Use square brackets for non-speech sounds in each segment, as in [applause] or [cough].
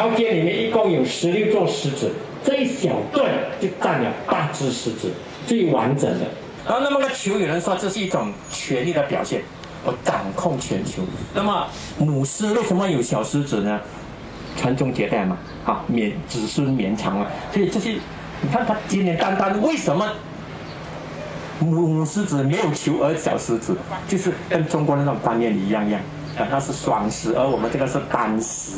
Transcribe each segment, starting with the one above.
条街里面一共有十六座狮子，这一小段就占了八只狮子，最完整的。然后，那么个球，有人说这是一种权力的表现，我掌控全球。那么母狮为什么有小狮子呢？传宗接代嘛，啊，绵子孙绵长嘛。所以这些，你看它简简单单，为什么母狮子没有球而小狮子？就是跟中国那种观念一样一样，啊，那是双狮，而我们这个是单狮。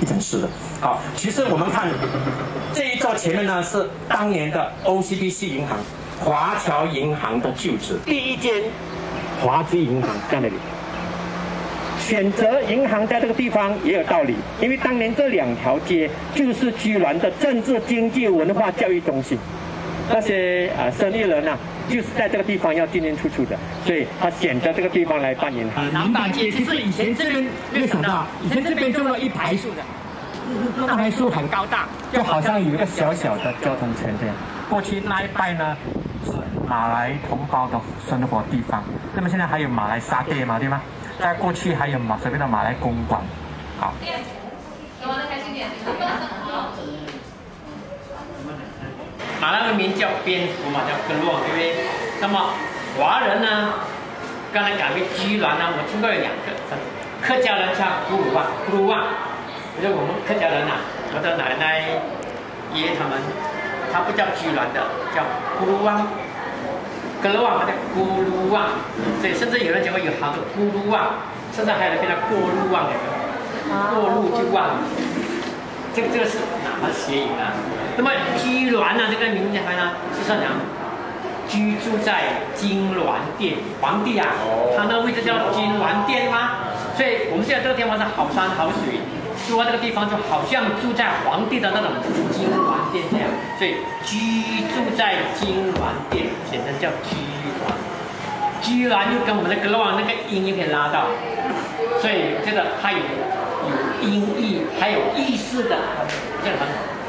一整式的。好，其实我们看这一座前面呢，是当年的 OCBC 银行华侨银行的旧址，第一间华资银行在那里。选择银行在这个地方也有道理，因为当年这两条街就是居銮的政治、经济、文化、教育中心，那些啊生意人呐，就是在这个地方要进进出出的，所以他选择这个地方来办银行。南大街其实以前这边没有想到，以前这边种了一排树的，那排树很高大，就好像有一个小小的交通圈这样。过去那一带呢是马来同胞的生活地方，那么现在还有马来沙爹嘛，对吗？在过去还有马所谓的马来公馆，好。马来文名叫蝙蝠嘛，叫根洛，对不对？那么华人呢？刚才讲的居銮呢，我听过有两个，客家人叫咕噜旺，咕噜旺。比如我们客家人呐，我的奶奶、爷爷他们，他不叫居銮的，叫咕噜旺。格鲁旺，它叫咕噜旺，所以甚至有人讲过有好多咕噜旺，甚至还有人变成过路旺的，过路就旺。这个这个是哪个谐音啊？那么居銮呢？这个名字呢，是说讲居住在金銮殿，皇帝啊，他那个位置叫金銮殿吗？所以我们现在这个地方是好山好水。住在这个地方就好像住在皇帝的那种金銮殿这样，所以居住在金銮殿，简称叫居銮。居銮又跟我们的格罗那个音又可以拉到，所以这个它有有音译，还有意思的，这个很好。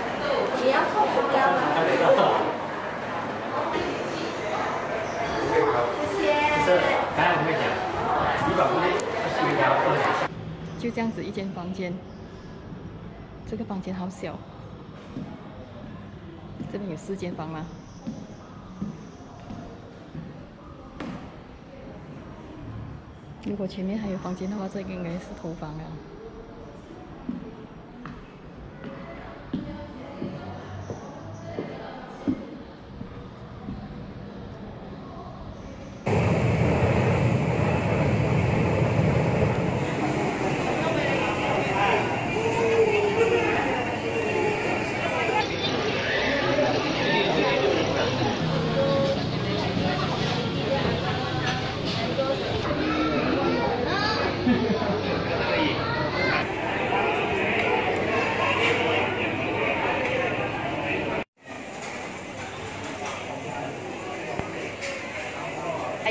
就这样子一间房间。这个房间好小，这边有四间房吗？如果前面还有房间的话，这个应该是头房啊。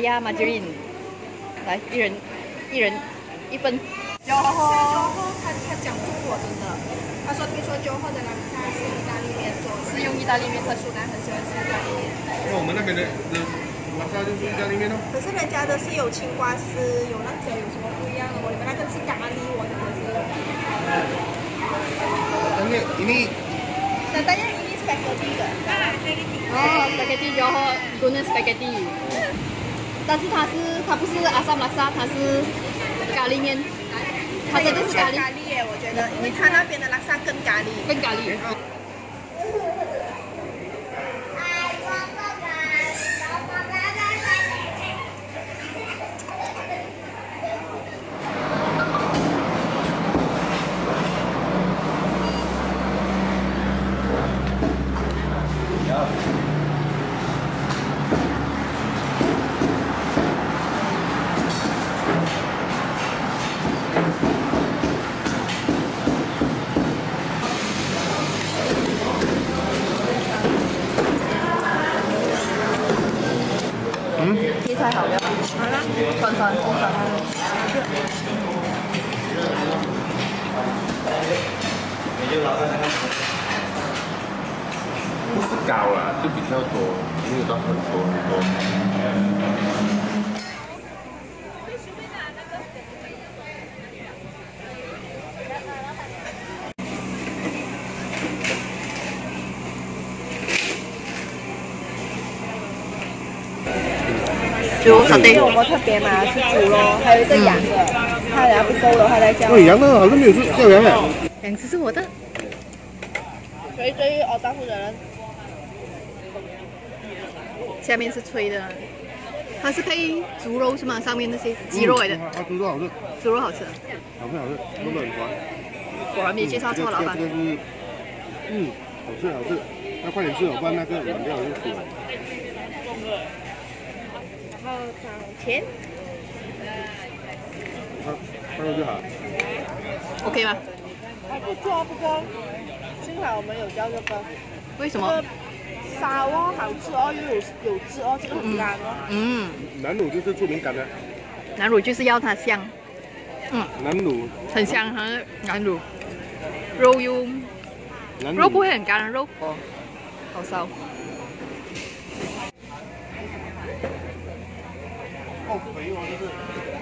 呀，马吉林，来一人一人一份。酒后，他他讲中国真的，他说听说酒后的拉萨是意大利面做，是用意大利面，他苏南很喜欢吃意大利面。那我们那边的拉萨就是意大利面喽。可是人家的是有青瓜丝，有那个有什么不一样的？我们那个是咖喱，我的是。等你，你。那大家一定是 spaghetti 的。哦，spaghetti 酒后，goodness spaghetti。但是它是，它不是阿萨玛萨，它是咖喱面，它真的是咖喱。咖喱耶，我觉得，因为它那边的拉萨更咖喱，更咖喱。不是高了，就比较多，没有到很多很多。猪沙爹。我特别嘛是猪咯，还有一个羊的，他俩不够的话再叫。对，羊的好像没有叫羊的。两只是我的。所以对于澳大利的人，下面是吹的，它是配猪肉是吗？上面那些鸡肉来的。啊，猪肉好吃。猪肉好吃。好吃好吃，真的很滑。果然没介绍错老板。这个是，嗯，好吃好吃。那快点吃，不然那个软掉就死了。然后找钱。好，放过就好。OK 吗？还不错不错，幸好我们有叫这个。为什么？沙哦，好吃哦，又有有汁哦，这个很干哦。嗯。南乳就是出名干的。南乳就是要它香。嗯。南乳。很香，哈南乳。肉又。肉不会很干，肉哦，好烧。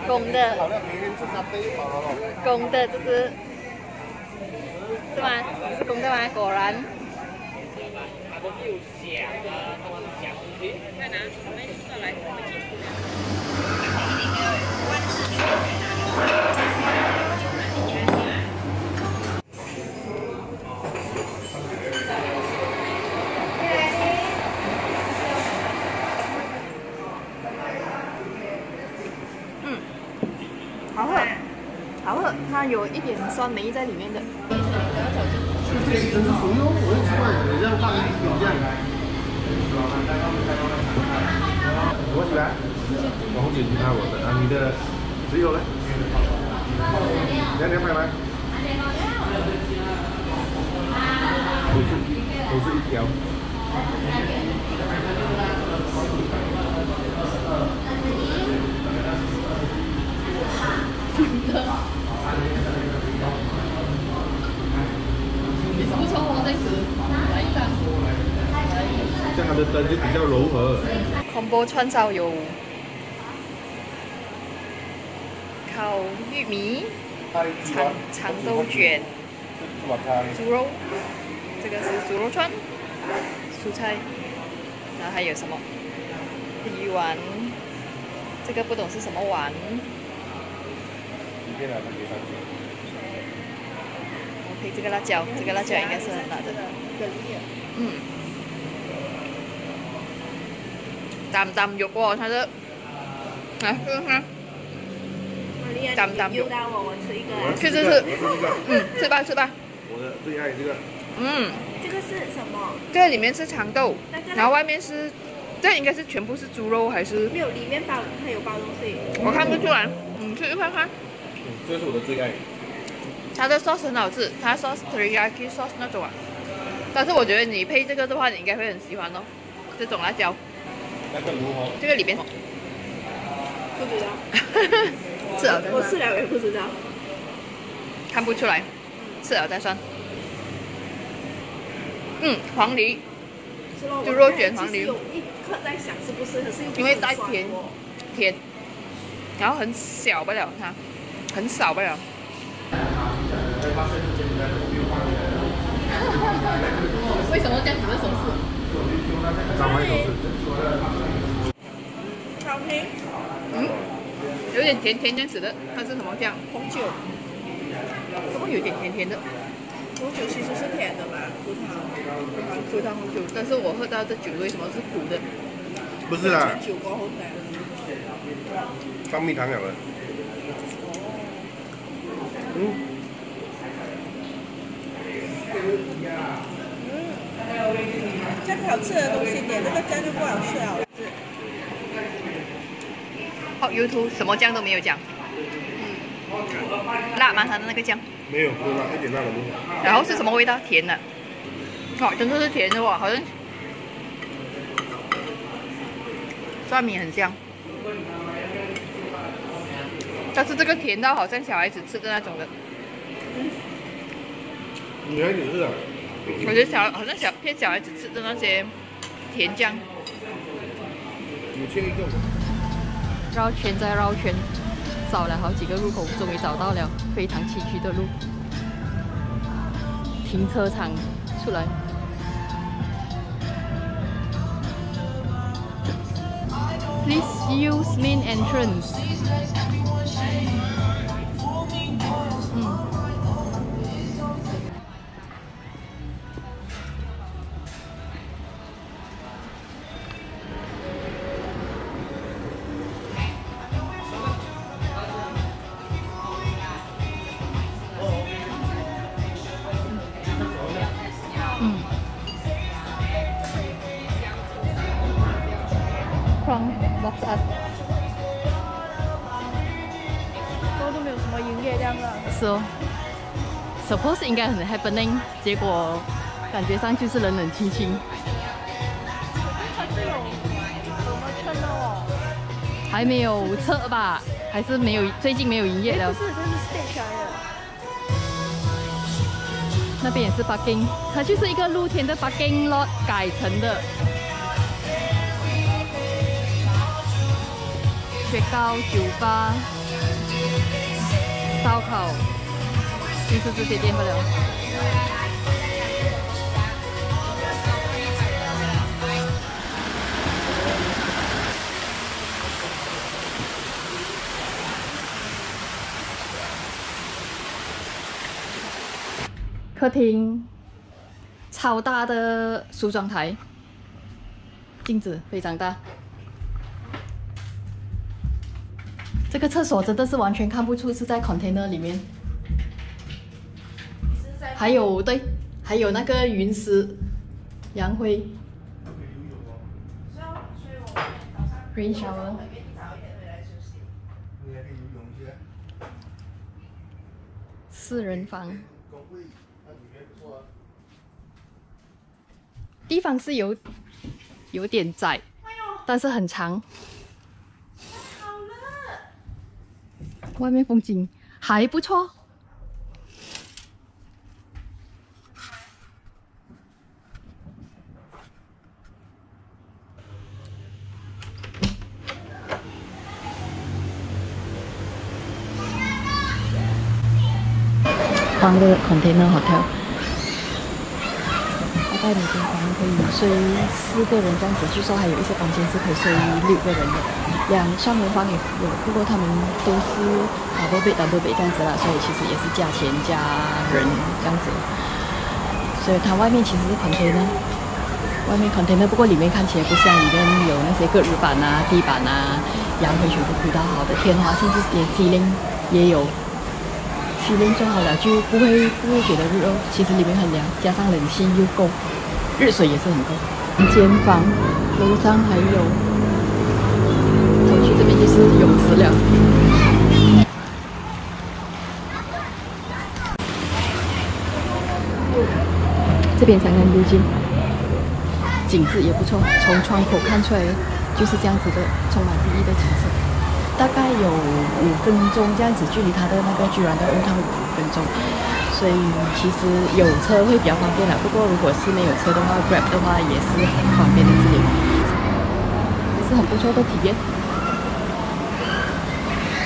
公的，公的就是，是吗？是公的吗？果然。有一点酸梅在里面的。真是属于我很奇怪，你这样放一样。我喜欢，我红姐其他我的啊，你的只有嘞？两两百吗？都是都是一条。你是不从我在吃？来一张。这样它的灯就比较柔和。combo 串烧有烤玉米、长长豆卷、猪肉，这个是猪肉串、蔬菜，然后还有什么？鱼丸，这个不懂是什么丸。OK，这个辣椒，这个辣椒应该是很辣的。嗯。啖啖肉喎，睇得，嚟試下。啖啖肉。我吃一个。吃吃吃，嗯，吃吧吃吧。我的最爱这个。嗯。这个是什么？这个里面是长豆，然后外面是，这应该是全部是猪肉还是？没有，里面包它有包东西。我看不出来，你去看看。嗯，这是我的最爱。它的 sauce 很好吃，它 sauce teriyaki sauce 那种啊。但是我觉得你配这个的话，你应该会很喜欢哦，这种辣椒。那个如何？这个里面。不知道。吃了再我吃了也不知道。看不出来，吃了再算。嗯，黄梨。猪肉卷黄梨。有一刻在想是不是，可是因为太甜，甜，然后很小不了它，很少不了。[laughs] 为什么这样子的手势？嗯，有点甜甜这样子的，它是什么酱？红酒。怎么有点甜甜的？红酒其实是甜的嘛？葡萄。葡萄红酒，但是我喝到的酒为什么是苦的？不是啦。酒过后的。放蜜糖了的。嗯。这样好吃的东西点这个酱就不好吃了。哦，YouTube 什么酱都没有讲。辣吗？它的那个酱？没有，不辣，一点辣都没有。然后是什么味道？甜的。哦，真的是甜的哇，好像蒜米很香。但是这个甜到好像小孩子吃的那种的。女孩子是啊。我觉得小好像小骗小孩子吃的那些甜酱。有切一个。绕圈再绕圈，找了好几个路口，终于找到了非常崎岖的路。停车场出来。Please use main entrance. 量了。是哦，Suppose 应该很 happening，结果感觉上就是冷冷清清，它是有怎么称的哦？还没有撤吧？还是没有最近没有营业？的。那边也是 parking，它就是一个露天的 parking lot 改成的。雪糕、酒吧、烧烤，就是这些店不了。客厅，超大的梳妆台，镜子非常大。这个厕所真的是完全看不出是在 container 里面。还有对，还有那个云石、杨辉。rain shower。四人房。地方是有有点窄，但是很长。外面风景还不错。放个 container hotel，大概每间房可以睡四个人这样子，据说还有一些房间是可以睡六个人的。两双人房也有，不过他们都是 double bed double bed 这样子啦，所以其实也是价钱加人这样子。所以它外面其实是 container，外面 container，不过里面看起来不像里面有那些隔日板啊、地板啊，阳台全部铺到好的，天花甚至连 ceiling 也有。Ceiling 做好了就不会不会觉得热哦，其实里面很凉，加上冷气又够，热水也是很够。间房楼上还有，走去这边就是泳池了。这边才能入境，景致也不错，从窗口看出来就是这样子的，充满绿意的景色。大概有五分钟这样子，距离它的那个居然的 o 汤五分钟，所以其实有车会比较方便啦。不过如果是没有车的话，Grab 的话也是很方便的，这里也是很不错的体验。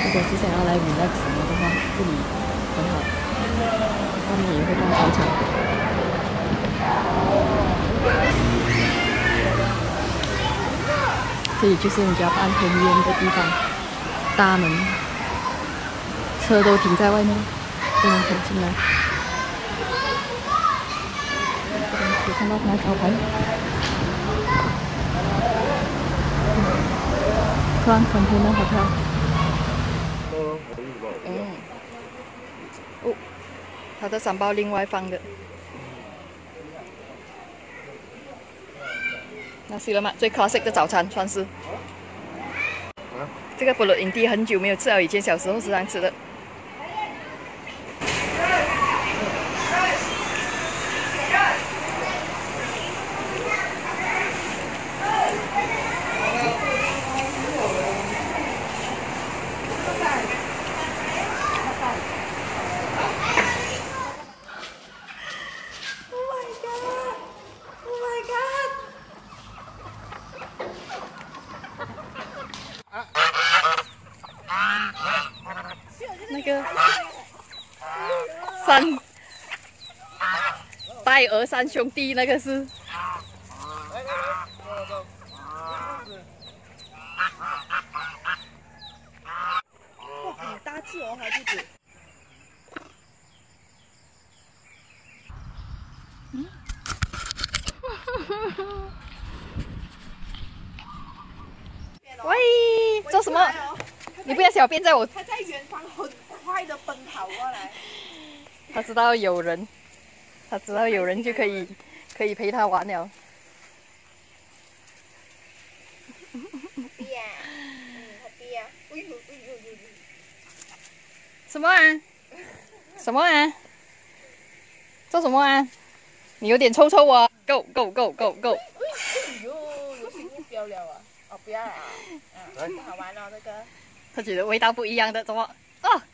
如果是想要来玩那什么的话，这里很好，外面也会逛操场。这里就是人家办婚宴的地方。大门，车都停在外面，不能停进来。可以看到它招牌，突然空天的好漂亮。嗯，哦，它的三包另外放的。那西了吗？最 classic 的早餐算是。这个菠萝营地很久没有吃了，以前小时候时常吃的。个三拜鹅三兄弟，那个是。[laughs] [laughs] 喂，做什么？你不要小便在我。他在远方，好快的奔跑过来。他知道有人，他知道有人就可以 [laughs] 可以陪他玩了。什么啊？什么啊？做什么啊？你有点臭臭哦！Go go go go go！哎呦，有新目标了啊！哦，不要了啊！嗯，好玩哦，这个。他觉得味道不一样的，怎么？啊！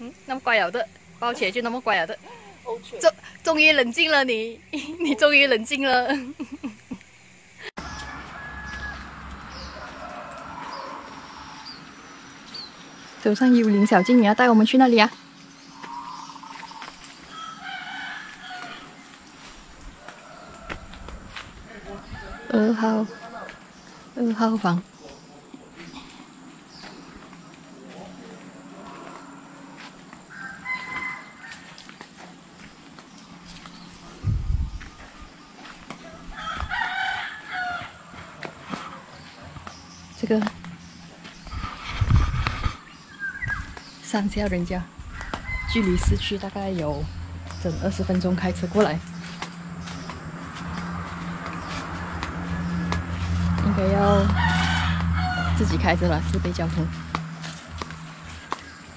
嗯，那么乖了的，抱起来就那么乖了的。终终于冷静了，你 [laughs] 你终于冷静了。走上幽灵小静，你要带我们去那里啊？二号，二号房。上下人家，距离市区大概有整二十分钟开车过来，应该要自己开车吧，自备交通。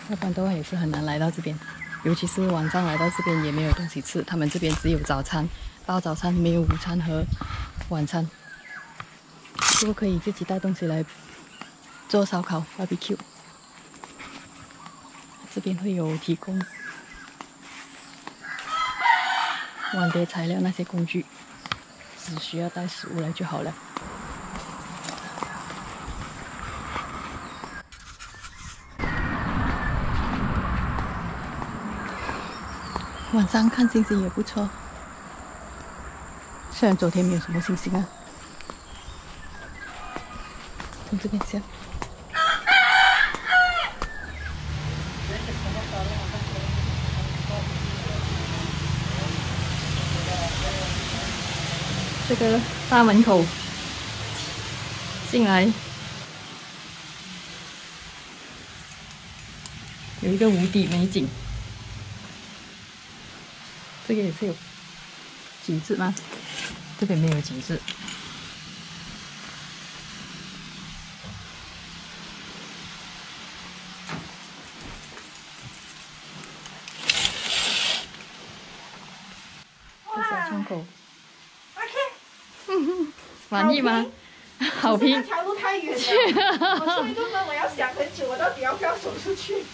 要不然的话也是很难来到这边，尤其是晚上来到这边也没有东西吃，他们这边只有早餐，包早餐，没有午餐和晚餐。如果可以自己带东西来做烧烤、BBQ。这边会有提供碗碟材料那些工具，只需要带食物来就好了。晚上看星星也不错，虽然昨天没有什么星星啊。从这边先。这个大门口进来有一个无底美景，这个也是有景致吗？这边没有景致。小窗口。满意吗？好评。那条路太远了，我出一个门，我要想很久，我到底要不要走出去？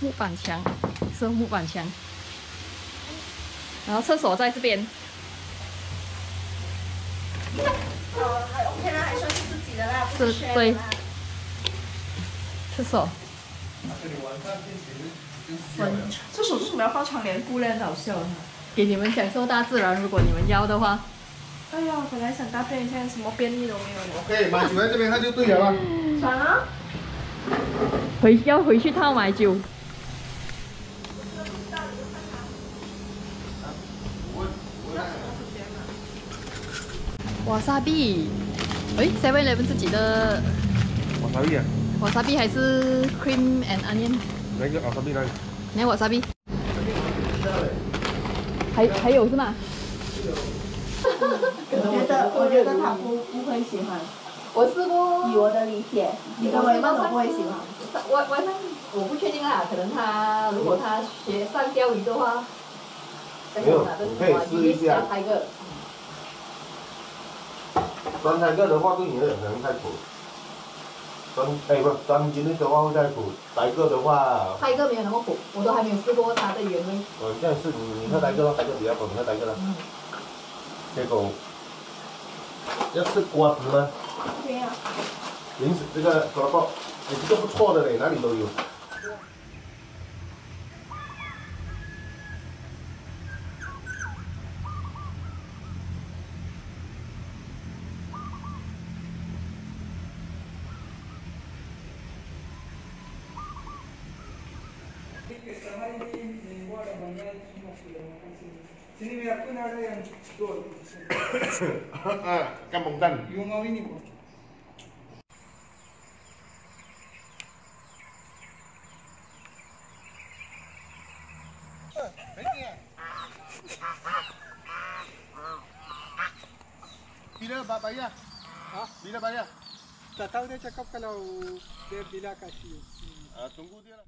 木板墙，是木板墙。然后厕所在这边。哦，还 OK 啦，还算是自己的啦，是对。厕所。厕所为什么要放窗帘布呢？好笑。给你们享受大自然，如果你们要的话。哎呀，本来想搭配，一下什么便利都没有了。OK，买酒在这边那就对了。爽啊！回要回去套买酒。瓦萨比，哎，Seven Eleven 自己的。瓦萨比啊？瓦萨比还是 Cream and Onion？哪个瓦萨比那里？哪瓦萨比？还还有是吗？我觉得，我觉得他不不会喜欢。我试过。以我的理解，你的外貌都不会喜欢。晚晚上我不确定啊，可能他如果他学上钓鱼的话，没有，可以试一下。三个。三三个的话对你可能太苦。三哎不，三斤的话会太苦，白个的话。白个没有那么苦，我都还没有试过它的原味。我，这样是你你喝白个，白个比较苦，你喝白个了。这果要吃瓜子吗？对呀，零食这个广告也是个不错的嘞，哪里都有。Sini may ako na yang doon. ah, kamungtan. Yung ini mo. Bila ba bayar? Ha? Bila bayar? Tak tahu dia cakap kalau dia bila kasih. Ah, tunggu dia lah.